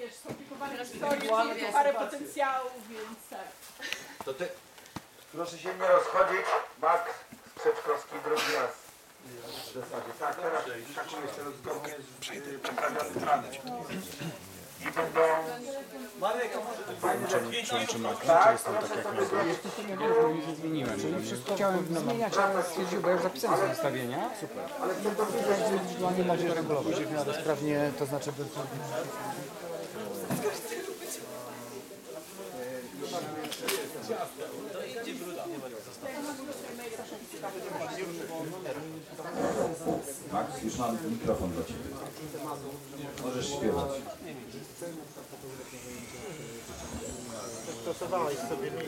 wiesz, skomplikowane historie, mamy parę potencjałów, więc tak. To ty... Proszę się nie rozchodzić. Max Krzeczkowski drugi raz. W zasadzie. Tak, teraz taką jeszcze zgodnie z y, planem. I będą... Marek, a może Tak, wszystko chciałem zmieniać, ale stwierdził, bo ja już zapisałem sobie ustawienia. Super. Ale to widać. Indywidualnie może regulować. W miarę sprawnie, to znaczy bez... Max, już mam mikrofon do Ciebie. Możesz śpiewać. stosowałeś sobie miejsce.